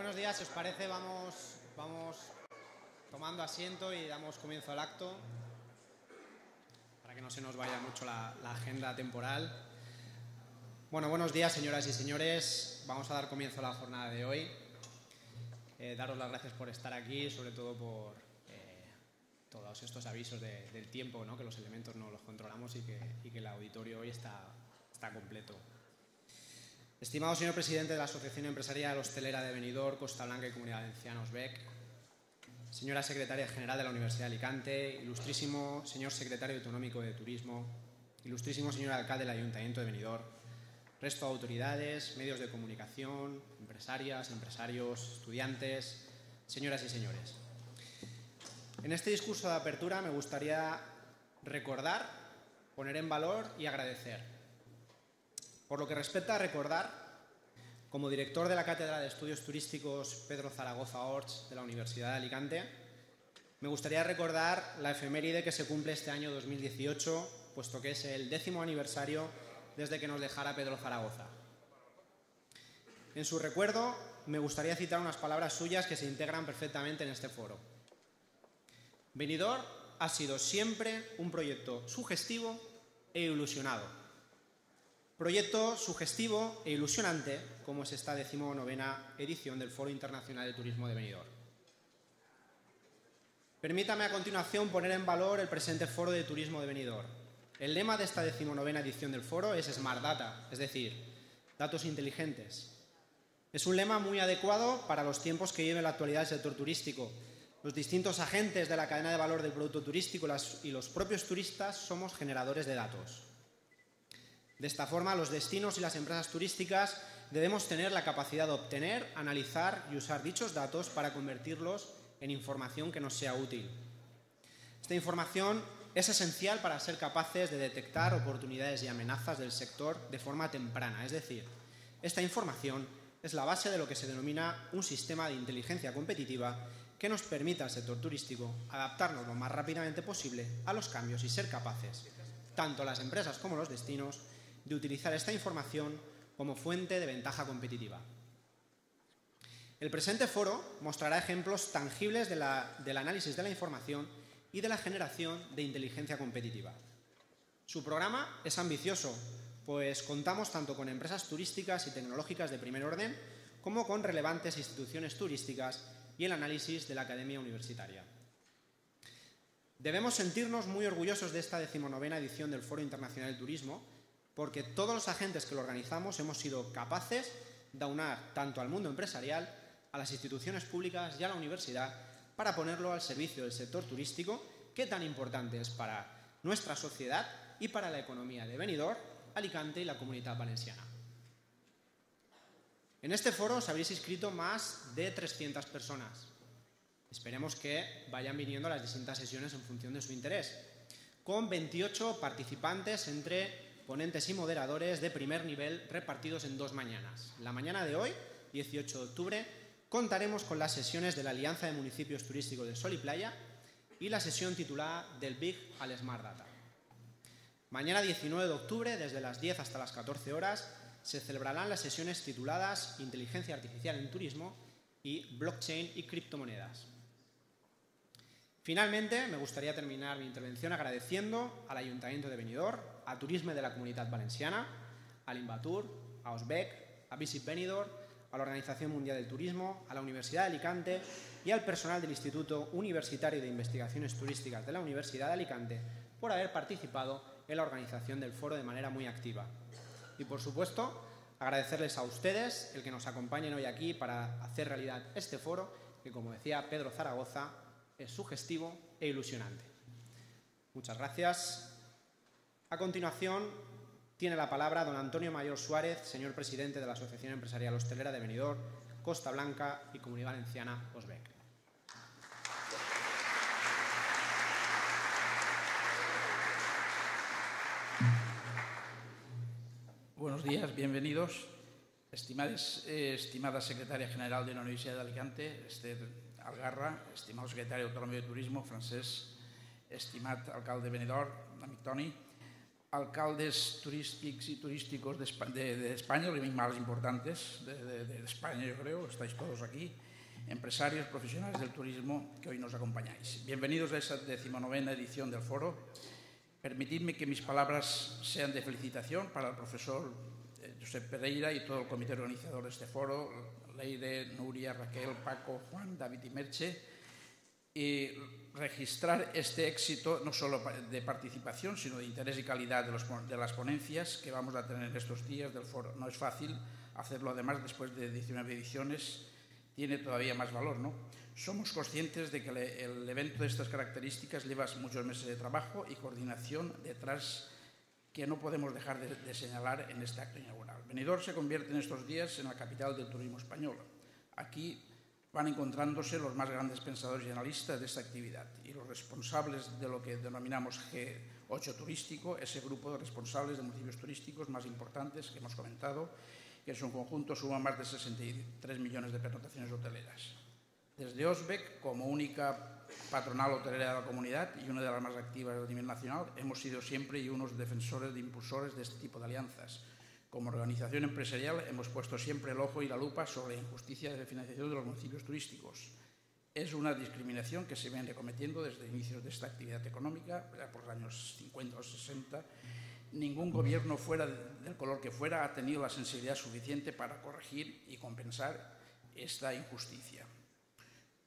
Buenos días, si os parece vamos, vamos tomando asiento y damos comienzo al acto para que no se nos vaya mucho la, agenda temporal. Bueno, buenos días señoras y señores. Vamos a dar comienzo a la jornada de hoy. Eh, daros las gracias por estar aquí, sobre todo por eh, todos estos avisos del tiempo, ¿no? que los elementos no los controlamos y que, y que el auditorio hoy está, está completo. Estimado señor presidente de la Asociación Empresarial Hostelera de Benidorm, Costa Blanca y Comunidad Valenciana, Osbec, señora secretaria general de la Universidad de Alicante, ilustrísimo señor secretario autonómico de Turismo, ilustrísimo señor alcalde del Ayuntamiento de Benidorm, resto de autoridades, medios de comunicación, empresarias, empresarios, estudiantes, señoras y señores. En este discurso de apertura me gustaría recordar, poner en valor y agradecer por lo que respecta a recordar, como director de la Cátedra de Estudios Turísticos Pedro Zaragoza Orts de la Universidad de Alicante, me gustaría recordar la efeméride que se cumple este año 2018, puesto que es el décimo aniversario desde que nos dejara Pedro Zaragoza. En su recuerdo, me gustaría citar unas palabras suyas que se integran perfectamente en este foro. Venidor ha sido siempre un proyecto sugestivo e ilusionado Proyecto sugestivo e ilusionante como es esta decimonovena edición del Foro Internacional de Turismo de Benidorm. Permítame a continuación poner en valor el presente Foro de Turismo de Benidorm. El lema de esta decimonovena edición del foro es Smart Data, es decir, datos inteligentes. Es un lema muy adecuado para los tiempos que vive la actualidad el sector turístico. Los distintos agentes de la cadena de valor del producto turístico y los propios turistas somos generadores de datos. De esta forma, los destinos y las empresas turísticas debemos tener la capacidad de obtener, analizar y usar dichos datos para convertirlos en información que nos sea útil. Esta información es esencial para ser capaces de detectar oportunidades y amenazas del sector de forma temprana, es decir, esta información es la base de lo que se denomina un sistema de inteligencia competitiva que nos permita al sector turístico adaptarnos lo más rápidamente posible a los cambios y ser capaces, tanto las empresas como los destinos, de utilizar esta información como fuente de ventaja competitiva. El presente foro mostrará ejemplos tangibles del análisis de la información y de la generación de inteligencia competitiva. Su programa es ambicioso, pues contamos tanto con empresas turísticas y tecnológicas de primer orden como con relevantes instituciones turísticas y el análisis de la Academia Universitaria. Debemos sentirnos muy orgullosos de esta decimonovena edición del Foro Internacional del Turismo, porque todos los agentes que lo organizamos hemos sido capaces de aunar tanto al mundo empresarial, a las instituciones públicas y a la universidad para ponerlo al servicio del sector turístico, que tan importante es para nuestra sociedad y para la economía de Benidorm, Alicante y la comunidad valenciana. En este foro os habréis inscrito más de 300 personas. Esperemos que vayan viniendo las distintas sesiones en función de su interés, con 28 participantes entre ponentes y moderadores de primer nivel repartidos en dos mañanas. La mañana de hoy, 18 de octubre, contaremos con las sesiones de la Alianza de Municipios Turísticos de Sol y Playa y la sesión titulada Del Big al Smart Data. Mañana 19 de octubre, desde las 10 hasta las 14 horas, se celebrarán las sesiones tituladas Inteligencia Artificial en Turismo y Blockchain y Criptomonedas. Finalmente, me gustaría terminar mi intervención agradeciendo al Ayuntamiento de Benidorm, a Turisme de la Comunidad Valenciana, al Invatur, a Osbec, a Visit Benidorm, a la Organización Mundial del Turismo, a la Universidad de Alicante y al personal del Instituto Universitario de Investigaciones Turísticas de la Universidad de Alicante por haber participado en la organización del foro de manera muy activa. Y por supuesto, agradecerles a ustedes el que nos acompañen hoy aquí para hacer realidad este foro que, como decía Pedro Zaragoza, es sugestivo e ilusionante. Muchas gracias. A continuación, tiene la palabra don Antonio Mayor Suárez, señor presidente de la Asociación Empresarial Hostelera de Benidorm, Costa Blanca y Comunidad Valenciana, Osbec. Buenos días, bienvenidos. Eh, estimada secretaria general de la Universidad de Alicante, Esther Algarra, estimat secretari d'autònoma de Turisme, Francesc, estimat alcalde de Benidorm, amic Toni, alcaldes turísticos y turísticos de, de- de España, los más importantes de, de- de España, yo creo, estáis todos aquí, empresarios, profesionales del turismo que hoy nos acompañáis. Bienvenidos a esta decimonovena edición del foro. Permitidme que mis palabras sean de felicitación para el profesor eh, Josep Pereira y todo el comité organizador de este foro, Leire, Nuria, Raquel, Paco, Juan, David y Merche, y registrar este éxito no solo de participación, sino de interés y calidad de, los de las ponencias que vamos a tener estos días del foro. No es fácil hacerlo, además, después de 19 ediciones, tiene todavía más valor. ¿no? Somos conscientes de que el evento de estas características lleva muchos meses de trabajo y coordinación detrás que no podemos dejar de, señalar en este acto inaugural. Benidorm se convierte en estos días en la capital del turismo español. Aquí van encontrándose los más grandes pensadores y analistas de esta actividad y los responsables de lo que denominamos G8 turístico, ese grupo de responsables de municipios turísticos más importantes que hemos comentado, que en su conjunto suma más de 63 millones de pernotaciones hoteleras. Desde Osbeck, como única patronal hotelera de la comunidad y una de las más activas a nivel nacional, hemos sido siempre y unos defensores de impulsores de este tipo de alianzas. Como organización empresarial hemos puesto siempre el ojo y la lupa sobre la injusticia de financiación de los municipios turísticos. Es una discriminación que se viene cometiendo desde inicios de esta actividad económica, por los años 50 o 60. Ningún gobierno, fuera del color que fuera, ha tenido la sensibilidad suficiente para corregir y compensar esta injusticia.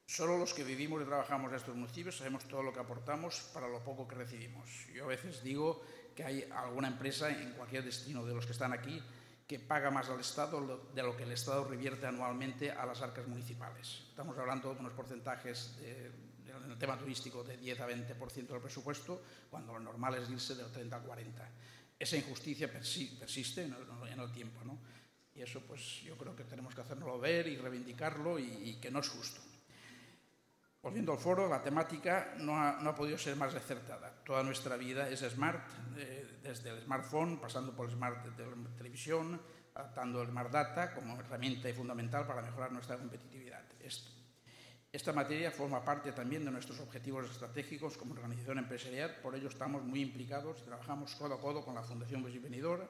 Solo los que vivimos y trabajamos en estos municipios sabemos todo lo que aportamos para lo poco que recibimos. Yo a veces digo que hay alguna empresa en cualquier destino de los que están aquí que paga más al Estado de lo que el Estado revierte anualmente a las arcas municipales. Estamos hablando de unos porcentajes en el tema turístico de 10 a 20% del presupuesto, cuando lo normal es irse del 30 al 40. Esa injusticia persi- persiste en el, en el tiempo, ¿no? Y eso, pues, yo creo que tenemos que hacérnoslo ver y reivindicarlo y- y que no es justo. Volviendo al foro, la temática no ha, no ha podido ser más acertada. Toda nuestra vida es smart, eh, desde el smartphone, pasando por el smart de televisión, adaptando el smart data como herramienta fundamental para mejorar nuestra competitividad. Est- Esta materia forma parte también de nuestros objetivos estratégicos como organización empresarial, por ello estamos muy implicados y trabajamos codo a codo con la Fundación Luis Benidorm,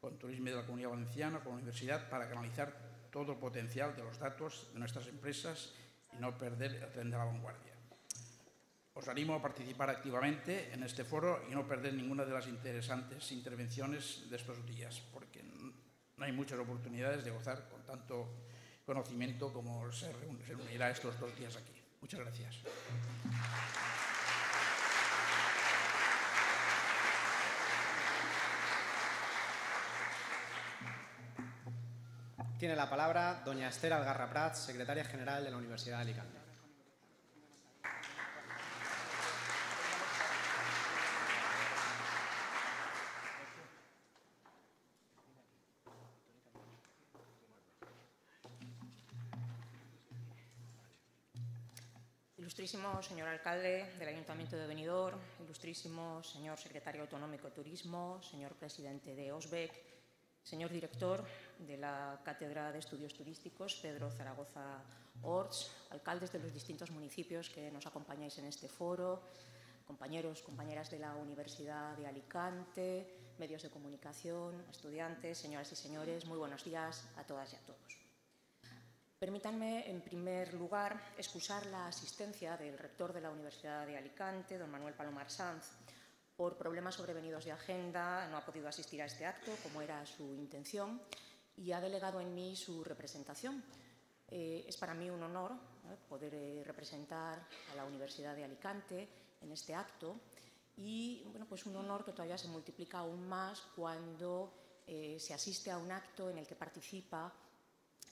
con Turismo de la Comunidad Valenciana, con la Universidad, para canalizar todo el potencial de los datos de nuestras empresas no perder el tren de la vanguardia. Os animo a participar activamente en este foro y no perder ninguna de las interesantes intervenciones de estos días, porque no hay muchas oportunidades de gozar con tanto conocimiento como se reunirá estos dos días aquí. Muchas gracias. Tiene la palabra doña Esther Algarra Prats, secretaria general de la Universidad de Alicante. Ilustrísimo señor alcalde del Ayuntamiento de Benidorm, ilustrísimo señor secretario autonómico de Turismo, señor presidente de OSBEC, señor director de la Cátedra de Estudios Turísticos, Pedro Zaragoza Orts, alcaldes de los distintos municipios que nos acompañáis en este foro, compañeros, compañeras de la Universidad de Alicante, medios de comunicación, estudiantes, señoras y señores, muy buenos días a todas y a todos. Permítanme, en primer lugar, excusar la asistencia del rector de la Universidad de Alicante, don Manuel Palomar Sanz. Por problemas sobrevenidos de agenda, no ha podido asistir a este acto, como era su intención, y ha delegado en mí su representación. Eh, es para mí un honor poder eh, representar a la Universidad de Alicante en este acto y bueno, pues un honor que todavía se multiplica aún más cuando eh, se asiste a un acto en el que participa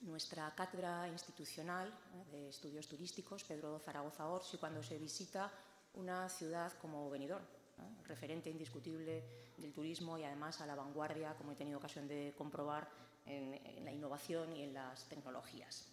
nuestra cátedra institucional de estudios turísticos, Pedro Zaragoza Ors, y cuando se visita una ciudad como Benidorm, referente indiscutible del turismo y además a la vanguardia, como he tenido ocasión de comprobar, en, en la innovación y en las tecnologías.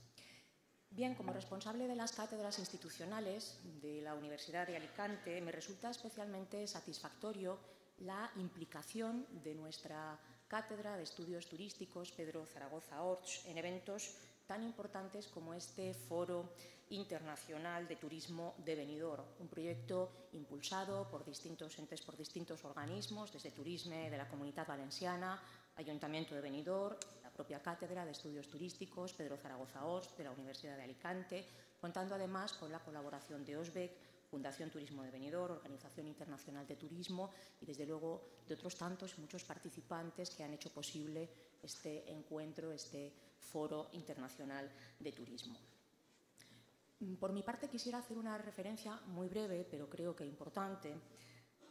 Bien, como responsable de las cátedras institucionales de la Universidad de Alicante, me resulta especialmente satisfactorio la implicación de nuestra Cátedra de Estudios Turísticos Pedro Zaragoza Orts en eventos tan importantes como este Foro Internacional de Turismo de Benidorm, un proyecto impulsado por distintos entes, por distintos organismos, desde Turisme de la Comunidad Valenciana, Ayuntamiento de Benidorm, propia Cátedra de Estudios Turísticos Pedro Zaragoza Ors de la Universidad de Alicante, contando además con la colaboración de OSBEC, Fundación Turismo de Benidorm, Organización Internacional de Turismo y, desde luego, de otros tantos muchos participantes que han hecho posible este encuentro, este Foro Internacional de Turismo. Por mi parte, quisiera hacer una referencia muy breve, pero creo que importante,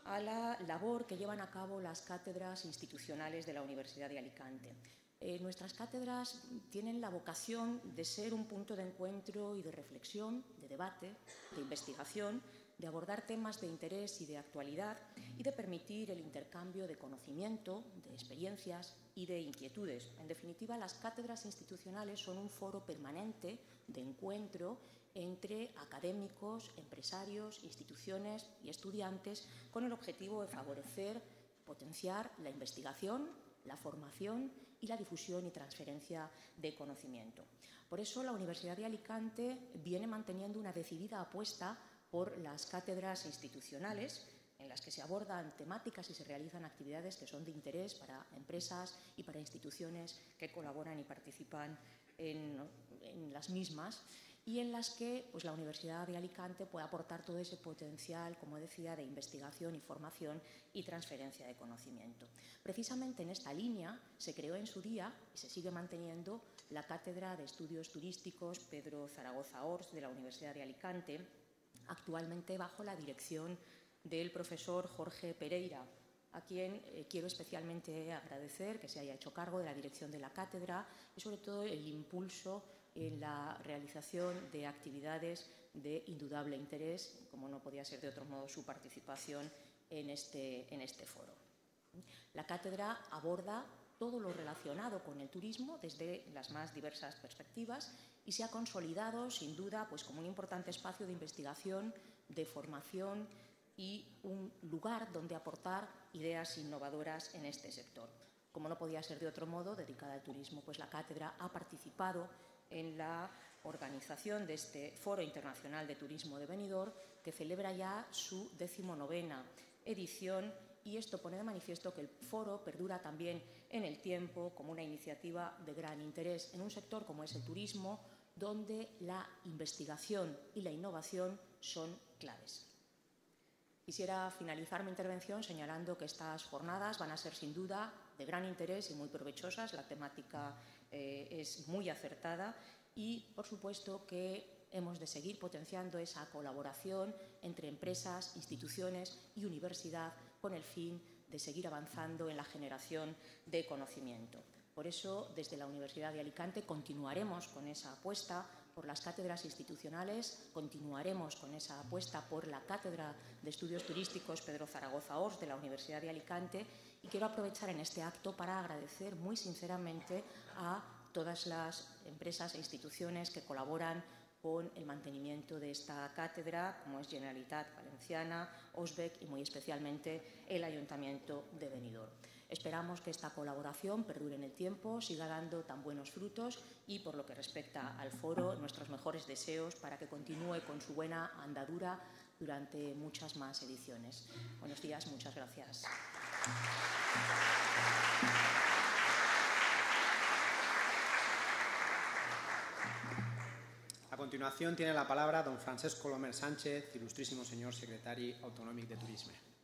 a la labor que llevan a cabo las cátedras institucionales de la Universidad de Alicante. Eh, nuestras cátedras tienen la vocación de ser un punto de encuentro y de reflexión, de debate, de investigación, de abordar temas de interés y de actualidad y de permitir el intercambio de conocimiento, de experiencias y de inquietudes. En definitiva, las cátedras institucionales son un foro permanente de encuentro entre académicos, empresarios, instituciones y estudiantes con el objetivo de favorecer, potenciar la investigación, la formación y la difusión y transferencia de conocimiento. Por eso la Universidad de Alicante viene manteniendo una decidida apuesta por las cátedras institucionales en las que se abordan temáticas y se realizan actividades que son de interés para empresas y para instituciones que colaboran y participan en, en las mismas y en las que pues, la Universidad de Alicante puede aportar todo ese potencial, como decía, de investigación y formación y transferencia de conocimiento. Precisamente en esta línea se creó en su día y se sigue manteniendo la Cátedra de Estudios Turísticos Pedro Zaragoza Ors de la Universidad de Alicante, actualmente bajo la dirección del profesor Jorge Pereira, a quien eh, quiero especialmente agradecer que se haya hecho cargo de la dirección de la cátedra y sobre todo el impulso en la realización de actividades de indudable interés, como no podía ser de otro modo su participación en este, en este foro. La cátedra aborda todo lo relacionado con el turismo desde las más diversas perspectivas y se ha consolidado, sin duda, pues como un importante espacio de investigación, de formación y un lugar donde aportar ideas innovadoras en este sector. Como no podía ser de otro modo, dedicada al turismo, pues la cátedra ha participado en la organización de este Foro Internacional de Turismo de Benidorm, que celebra ya su decimonovena edición y esto pone de manifiesto que el foro perdura también en el tiempo como una iniciativa de gran interés en un sector como es el turismo, donde la investigación y la innovación son claves. Quisiera finalizar mi intervención señalando que estas jornadas van a ser sin duda de gran interés y muy provechosas. La temática eh, es muy acertada y, por supuesto, que hemos de seguir potenciando esa colaboración entre empresas, instituciones y universidad con el fin de seguir avanzando en la generación de conocimiento. Por eso, desde la Universidad de Alicante continuaremos con esa apuesta por las cátedras institucionales, continuaremos con esa apuesta por la Cátedra de Estudios Turísticos Pedro Zaragoza Ors de la Universidad de Alicante y quiero aprovechar en este acto para agradecer muy sinceramente a todas las empresas e instituciones que colaboran con el mantenimiento de esta cátedra, como es Generalitat Valenciana, OSBEC y muy especialmente el Ayuntamiento de Benidorm. Esperamos que esta colaboración perdure en el tiempo, siga dando tan buenos frutos y, por lo que respecta al foro, nuestros mejores deseos para que continúe con su buena andadura durante muchas más ediciones. Buenos días, muchas gracias. A continuación tiene la palabra don Francesc Colomer Sánchez, ilustrísimo señor secretari autonòmic de Turisme.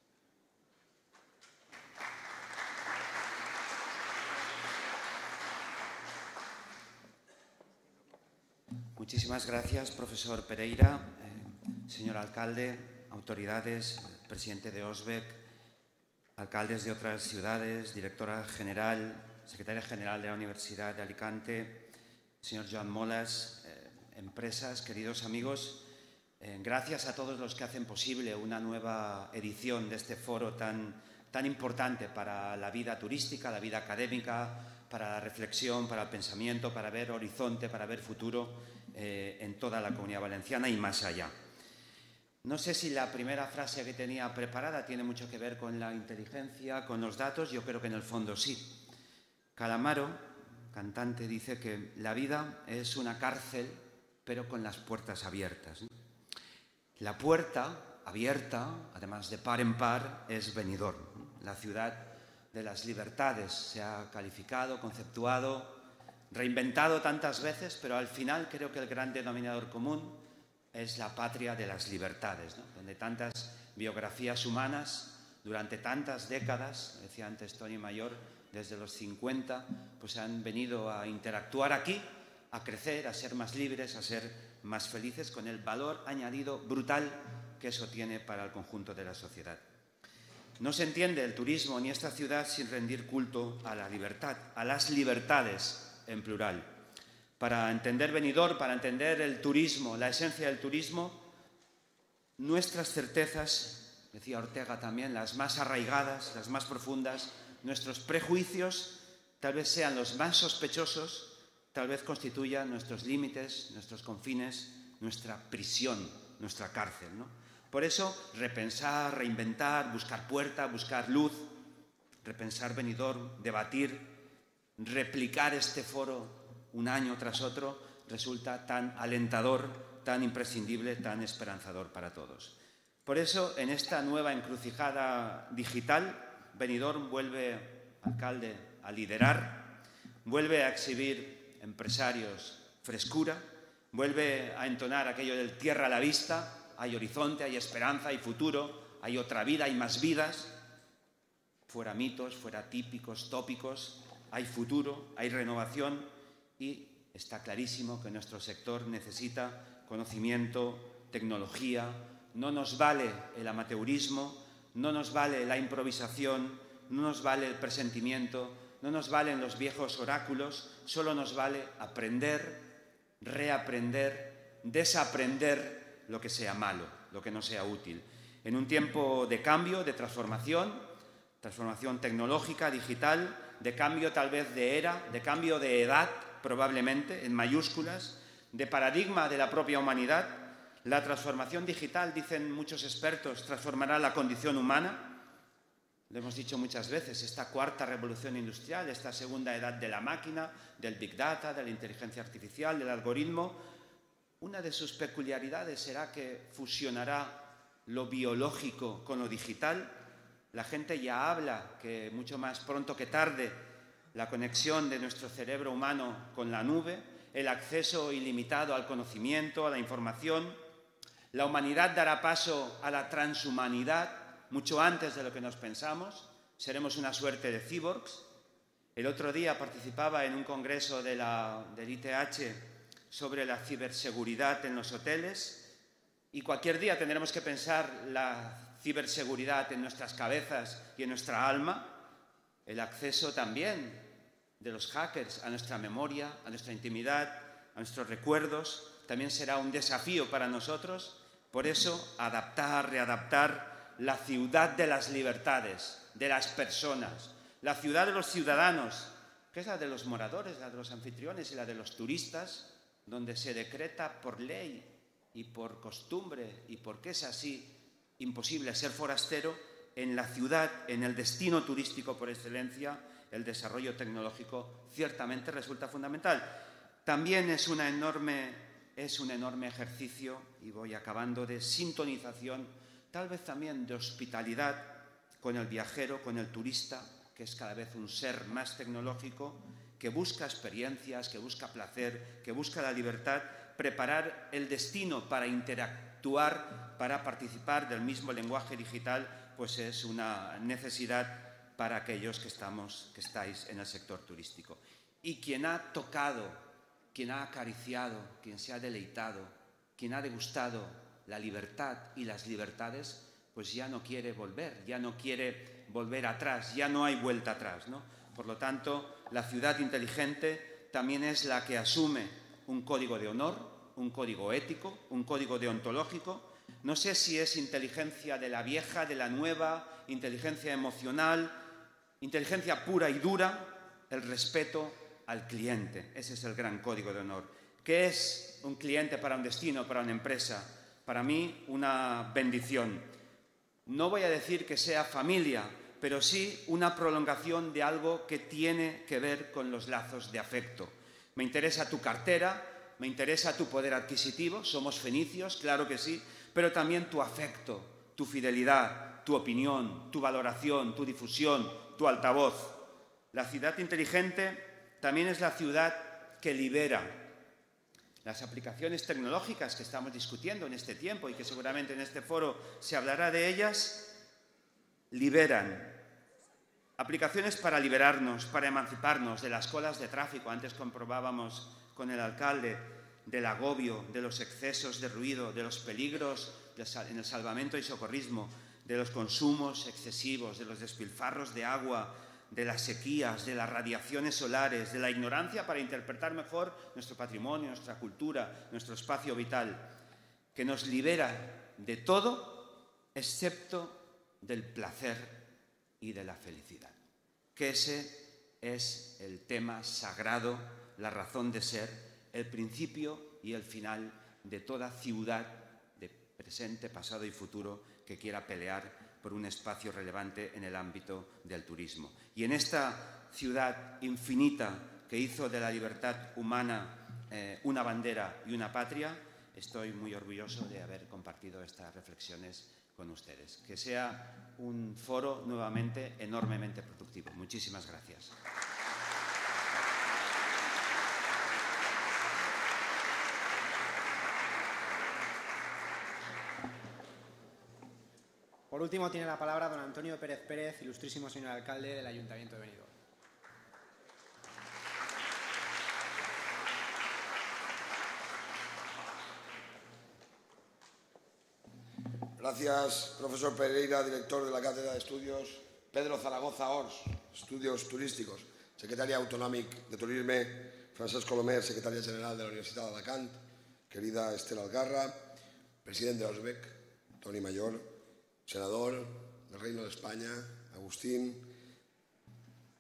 Muchísimas gracias, profesor Pereira, eh, señor alcalde, autoridades, presidente de OSBEC, alcaldes de otras ciudades, directora general, secretaria general de la Universidad de Alicante, señor Joan Molas, eh, empresas, queridos amigos, eh, gracias a todos los que hacen posible una nueva edición de este foro tan, tan importante para la vida turística, la vida académica, para la reflexión, para el pensamiento, para ver horizonte, para ver futuro eh, en toda la comunidad valenciana y más allá. No sé si la primera frase que tenía preparada tiene mucho que ver con la inteligencia, con los datos, yo creo que en el fondo sí. Calamaro, cantante, dice que la vida es una cárcel, pero con las puertas abiertas. La puerta abierta, además de par en par, es Benidorm, la ciudad de las libertades. Se ha calificado, conceptuado, reinventado tantas veces, pero al final creo que el gran denominador común es la patria de las libertades, donde tantas biografías humanas durante tantas décadas, decía antes Tony Mayor, desde los 50, pues han venido a interactuar aquí, a crecer, a ser más libres, a ser más felices, con el valor añadido brutal que eso tiene para el conjunto de la sociedad. No se entiende el turismo ni esta ciudad sin rendir culto a la libertad, a las libertades en plural. Para entender venidor, para entender el turismo, la esencia del turismo, nuestras certezas, decía Ortega también, las más arraigadas, las más profundas, nuestros prejuicios tal vez sean los más sospechosos, tal vez constituyan nuestros límites, nuestros confines, nuestra prisión, nuestra cárcel. Por eso, repensar, reinventar, buscar puerta, buscar luz, repensar venidor, debatir, replicar este foro un año tras otro, resulta tan alentador, tan imprescindible, tan esperanzador para todos. Por eso, en esta nueva encrucijada digital, Benidorm vuelve, alcalde, a liderar, vuelve a exhibir empresarios frescura, vuelve a entonar aquello del tierra a la vista, hay horizonte, hay esperanza, hay futuro, hay otra vida, hay más vidas, fuera mitos, fuera típicos, tópicos, hay futuro, hay renovación y está clarísimo que nuestro sector necesita conocimiento, tecnología, no nos vale el amateurismo, no nos vale la improvisación, no nos vale el presentimiento, no nos valen los viejos oráculos, solo nos vale aprender, reaprender, desaprender lo que sea malo, lo que no sea útil. En un tiempo de cambio, de transformación, transformación tecnológica, digital, de cambio tal vez de era, de cambio de edad, probablemente, en mayúsculas, de paradigma de la propia humanidad, la transformación digital, dicen muchos expertos, transformará la condición humana. Lo hemos dicho muchas veces, esta cuarta revolución industrial, esta segunda edad de la máquina, del big data, de la inteligencia artificial, del algoritmo, una de sus peculiaridades será que fusionará lo biológico con lo digital. La gente ya habla que mucho más pronto que tarde la conexión de nuestro cerebro humano con la nube, el acceso ilimitado al conocimiento, a la información, la humanidad dará paso a la transhumanidad mucho antes de lo que nos pensamos. Seremos una suerte de cyborgs. El otro día participaba en un congreso de la, del ITH sobre la ciberseguridad en los hoteles y cualquier día tendremos que pensar la ciberseguridad en nuestras cabezas y en nuestra alma, el acceso también de los hackers a nuestra memoria, a nuestra intimidad, a nuestros recuerdos, también será un desafío para nosotros. Por eso, adaptar, readaptar la ciudad de las libertades, de las personas, la ciudad de los ciudadanos, que es la de los moradores, la de los anfitriones y la de los turistas, donde se decreta por ley y por costumbre y porque es así imposible ser forastero, en la ciudad, en el destino turístico por excelencia, el desarrollo tecnológico ciertamente resulta fundamental. También es una enorme es un enorme ejercicio, y voy acabando, de sintonización, tal vez también de hospitalidad con el viajero, con el turista, que es cada vez un ser más tecnológico, que busca experiencias, que busca placer, que busca la libertad, preparar el destino para interactuar, para participar del mismo lenguaje digital, pues es una necesidad para aquellos que estamos, que estáis en el sector turístico. Y quien ha tocado quien ha acariciado, quien se ha deleitado, quien ha degustado la libertad y las libertades, pues ya no quiere volver, ya no quiere volver atrás, ya no hay vuelta atrás. ¿no? Por lo tanto, la ciudad inteligente también es la que asume un código de honor, un código ético, un código deontológico. No sé si es inteligencia de la vieja, de la nueva, inteligencia emocional, inteligencia pura y dura, el respeto al cliente. Ese es el gran código de honor. ¿Qué es un cliente para un destino, para una empresa? Para mí, una bendición. No voy a decir que sea familia, pero sí una prolongación de algo que tiene que ver con los lazos de afecto. Me interesa tu cartera, me interesa tu poder adquisitivo, somos fenicios, claro que sí, pero también tu afecto, tu fidelidad, tu opinión, tu valoración, tu difusión, tu altavoz. La ciudad inteligente también es la ciudad que libera. Las aplicaciones tecnológicas que estamos discutiendo en este tiempo y que seguramente en este foro se hablará de ellas, liberan. Aplicaciones para liberarnos, para emanciparnos de las colas de tráfico. Antes comprobábamos con el alcalde del agobio, de los excesos de ruido, de los peligros en el salvamento y socorrismo, de los consumos excesivos, de los despilfarros de agua, de las sequías, de las radiaciones solares, de la ignorancia para interpretar mejor nuestro patrimonio, nuestra cultura, nuestro espacio vital, que nos libera de todo excepto del placer y de la felicidad. Que ese es el tema sagrado, la razón de ser, el principio y el final de toda ciudad de presente, pasado y futuro que quiera pelear por un espacio relevante en el ámbito del turismo. Y en esta ciudad infinita que hizo de la libertad humana eh, una bandera y una patria, estoy muy orgulloso de haber compartido estas reflexiones con ustedes. Que sea un foro nuevamente enormemente productivo. Muchísimas gracias. Por último, tiene la palabra don Antonio Pérez Pérez, ilustrísimo señor alcalde del Ayuntamiento de Benidorm. Gracias, profesor Pereira, director de la Cátedra de Estudios Pedro Zaragoza Ors, Estudios Turísticos, secretaria autonòmic de Turisme Francesc Colomer, secretaria general de la Universitat d'Alacant, querida Estela Algarra, president de Osbec, Toni Mayor, senador del Reino de España, Agustín,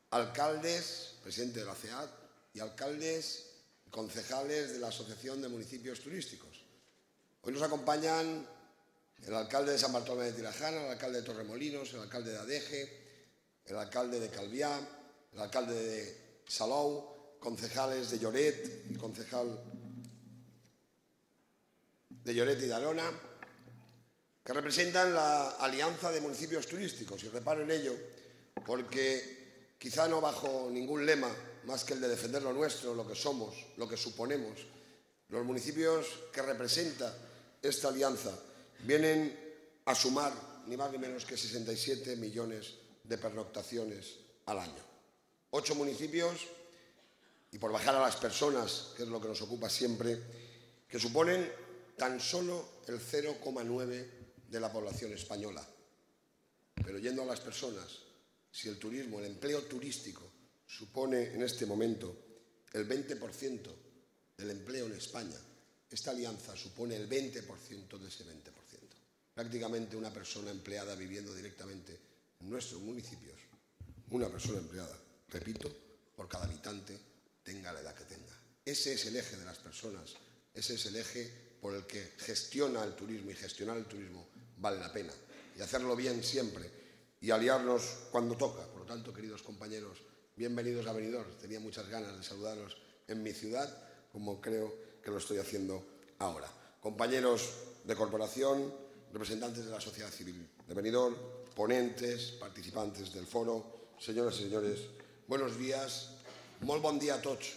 alcaldes, presidente de la CEAT, y alcaldes concejales de la Asociación de Municipios Turísticos. Hoy nos acompañan el alcalde de San Bartolomé de Tirajana, el alcalde de Torremolinos, el alcalde de Adeje, el alcalde de Calviá, el alcalde de Salou, concejales de Lloret y concejal de Lloret y de Arona, que representan la Alianza de Municipios Turísticos. Y reparo en ello porque quizá no bajo ningún lema más que el de defender lo nuestro, lo que somos, lo que suponemos, los municipios que representa esta alianza vienen a sumar ni más ni menos que 67 millones de pernoctaciones al año. Ocho municipios, y por bajar a las personas, que es lo que nos ocupa siempre, que suponen tan solo el 0,9 de la población española. Pero yendo a las personas, si el turismo, el empleo turístico, supone en este momento el 20% del empleo en España, esta alianza supone el 20% de ese 20%. Prácticamente una persona empleada viviendo directamente en nuestros municipios, una persona empleada, repito, por cada habitante, tenga la edad que tenga. Ese es el eje de las personas, ese es el eje por el que gestiona el turismo y gestionar el turismo vale la pena. Y hacerlo bien siempre y aliarnos cuando toca. Por lo tanto, queridos compañeros, bienvenidos a Benidorm. Tenía muchas ganas de saludaros en mi ciudad, como creo que lo estoy haciendo ahora. Compañeros de corporación, representantes de la sociedad civil de Benidorm, ponentes, participantes del foro, señoras y señores, buenos días, muy buen día a todos.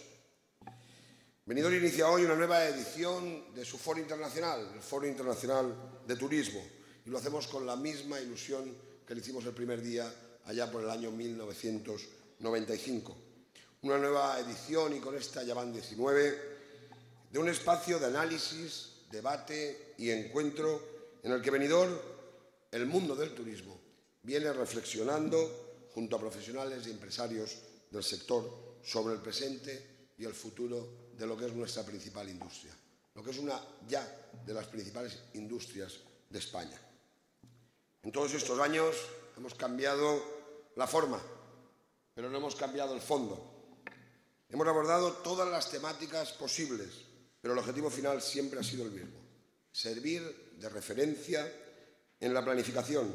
Benidorm inicia hoy una nueva edición de su foro internacional, el Foro Internacional de Turismo, y lo hacemos con la misma ilusión que lo hicimos el primer día allá por el año 1995. Una nueva edición, y con esta ya van 19, de un espacio de análisis, debate y encuentro en el que Benidorm, el mundo del turismo, viene reflexionando junto a profesionales y empresarios del sector sobre el presente y el futuro de lo que es nuestra principal industria, lo que es una ya de las principales industrias de España. En todos estos años hemos cambiado la forma, pero no hemos cambiado el fondo. Hemos abordado todas las temáticas posibles, pero el objetivo final siempre ha sido el mismo, servir de referencia en la planificación,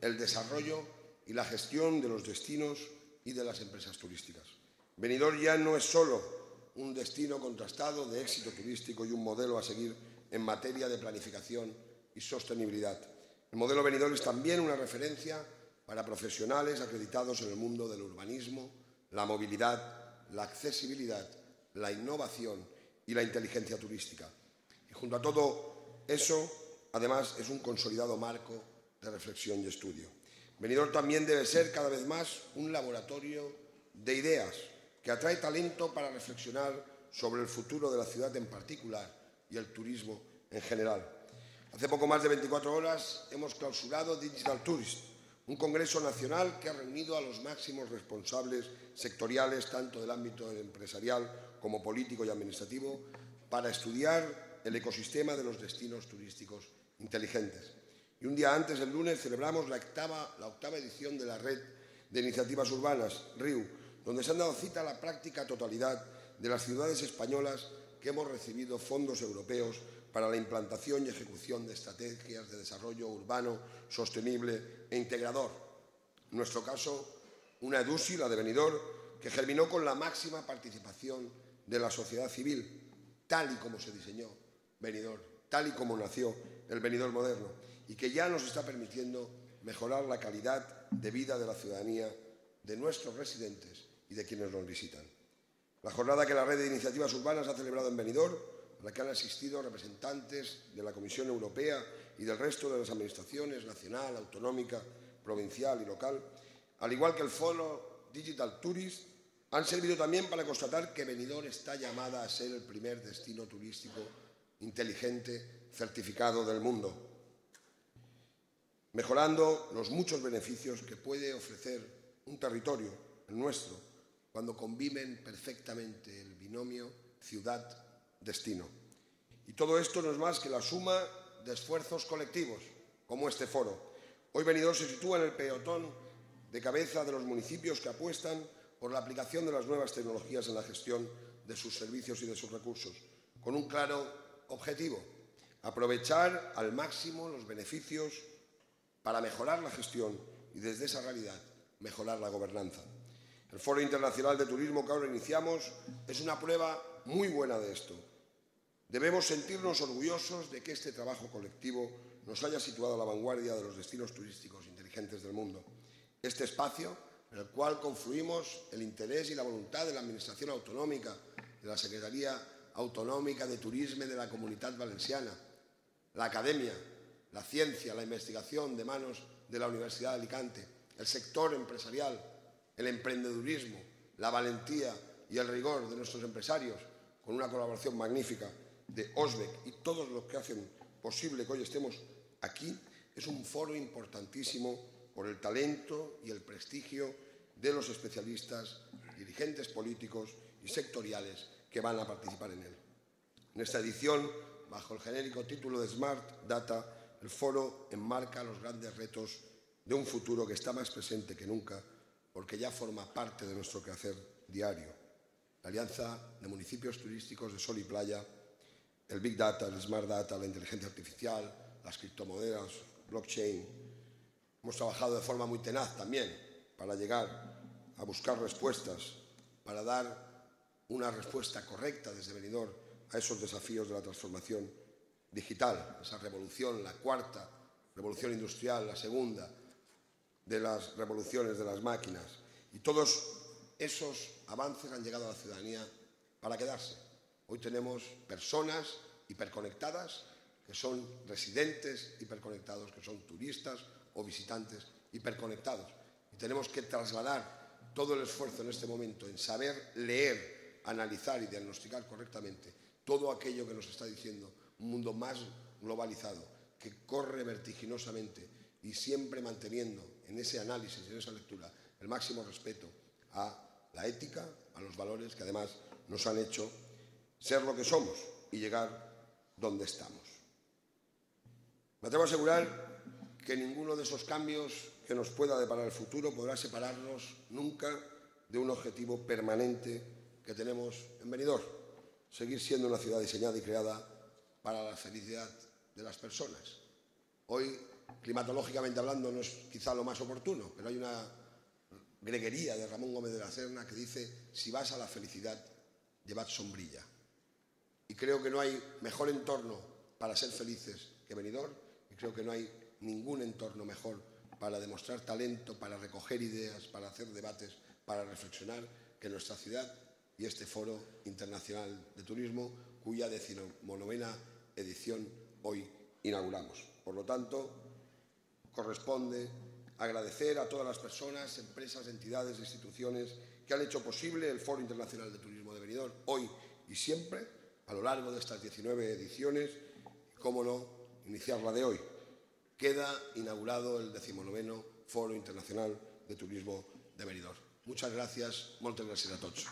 el desarrollo y la gestión de los destinos y de las empresas turísticas. Benidorm ya no es solo un destino contrastado de éxito turístico y un modelo a seguir en materia de planificación y sostenibilidad. El modelo Benidorm es también una referencia para profesionales acreditados en el mundo del urbanismo, la movilidad, la accesibilidad, la innovación y la inteligencia turística. Y junto a todo eso, además, es un consolidado marco de reflexión y estudio. Benidorm también debe ser cada vez más un laboratorio de ideas que atrae talento para reflexionar sobre el futuro de la ciudad en particular y el turismo en general. Hace poco más de 24 horas hemos clausurado Digital Tourist, un congreso nacional que ha reunido a los máximos responsables sectoriales, tanto del ámbito empresarial como político y administrativo, para estudiar el ecosistema de los destinos turísticos inteligentes. Y un día antes, el lunes, celebramos la octava, la octava edición de la Red de Iniciativas Urbanas, RIU, donde se han dado cita a la práctica totalidad de las ciudades españolas que hemos recibido fondos europeos para la implantación y ejecución de estrategias de desarrollo urbano sostenible e integrador. En nuestro caso, una EDUSI, la de Benidorm, que germinó con la máxima participación de la sociedad civil, tal y como se diseñó Benidorm, tal y como nació el Benidorm moderno, y que ya nos está permitiendo mejorar la calidad de vida de la ciudadanía, de nuestros residentes y de quienes nos visitan. La jornada que la Red de Iniciativas Urbanas ha celebrado en Benidorm, a la que han asistido representantes de la Comisión Europea y del resto de las administraciones nacional, autonómica, provincial y local, al igual que el Foro Digital Tourist, han servido también para constatar que Benidorm está llamada a ser el primer destino turístico inteligente certificado del mundo, mejorando los muchos beneficios que puede ofrecer un territorio, el nuestro, cuando conviven perfectamente el binomio ciudad-destino. Y todo esto no es más que la suma de esfuerzos colectivos, como este foro. Hoy Benidorm se sitúa en el peotón de cabeza de los municipios que apuestan por la aplicación de las nuevas tecnologías en la gestión de sus servicios y de sus recursos, con un claro objetivo, aprovechar al máximo los beneficios para mejorar la gestión y desde esa realidad mejorar la gobernanza. El Foro Internacional de Turismo que ahora iniciamos es una prueba muy buena de esto. Debemos sentirnos orgullosos de que este trabajo colectivo nos haya situado a la vanguardia de los destinos turísticos inteligentes del mundo. Este espacio en el cual confluimos el interés y la voluntad de la Administración Autonómica, de la Secretaría Autonómica de Turismo de la Comunidad Valenciana, la academia, la ciencia, la investigación de manos de la Universidad de Alicante, el sector empresarial, el emprendedurismo, la valentía y el rigor de nuestros empresarios, con una colaboración magnífica de OSBEC y todos los que hacen posible que hoy estemos aquí, es un foro importantísimo por el talento y el prestigio de los especialistas, dirigentes políticos y sectoriales que van a participar en él. En esta edición, bajo el genérico título de Smart Data, el foro enmarca los grandes retos de un futuro que está más presente que nunca porque ya forma parte de nuestro quehacer diario. La Alianza de Municipios Turísticos de Sol y Playa, el Big Data, el Smart Data, la inteligencia artificial, las criptomonedas, blockchain, Hemos trabajado de forma muy tenaz también para llegar a buscar respuestas, para dar una respuesta correcta desde Benidorm a esos desafíos de la transformación digital, esa revolución, la cuarta revolución industrial, la segunda de las revoluciones de las máquinas. Y todos esos avances han llegado a la ciudadanía para quedarse. Hoy tenemos personas hiperconectadas, que son residentes hiperconectados, que son turistas, o visitantes hiperconectados. Y tenemos que trasladar todo el esfuerzo en este momento en saber leer, analizar y diagnosticar correctamente todo aquello que nos está diciendo un mundo más globalizado, que corre vertiginosamente y siempre manteniendo en ese análisis en esa lectura el máximo respeto a la ética, a los valores que además nos han hecho ser lo que somos y llegar donde estamos. Me atrevo a asegurar que ninguno de esos cambios que nos pueda deparar el futuro podrá separarnos nunca de un objetivo permanente que tenemos en Benidorm, seguir siendo una ciudad diseñada y creada para la felicidad de las personas. Hoy climatológicamente hablando no es quizá lo más oportuno, pero hay una greguería de Ramón Gómez de la Serna que dice, si vas a la felicidad, llevad sombrilla. Y creo que no hay mejor entorno para ser felices que Benidorm y creo que no hay ningún entorno mejor para demostrar talento, para recoger ideas, para hacer debates, para reflexionar que nuestra ciudad y este Foro Internacional de Turismo, cuya decimonovena edición hoy inauguramos. Por lo tanto, corresponde agradecer a todas las personas, empresas, entidades, instituciones que han hecho posible el Foro Internacional de Turismo de Benidorm hoy y siempre, a lo largo de estas 19 ediciones, y, cómo no, iniciar la de hoy. Queda inaugurado el decimonoveno Foro Internacional de Turismo de Benidorm. Muchas gracias, moltes gràcies a tots.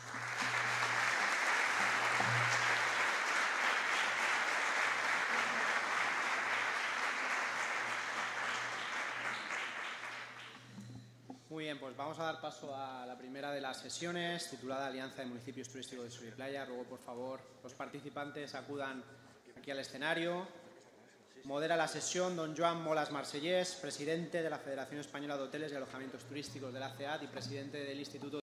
Bien, pues vamos a dar paso a la primera de las sesiones, titulada Alianza de Municipios Turísticos de Sur y Playa. Luego, por favor, los participantes acudan aquí al escenario. Modera la sesión don Joan Molas Marsellés, presidente de la Federación Española de Hoteles y Alojamientos Turísticos de la CEAT y presidente del Instituto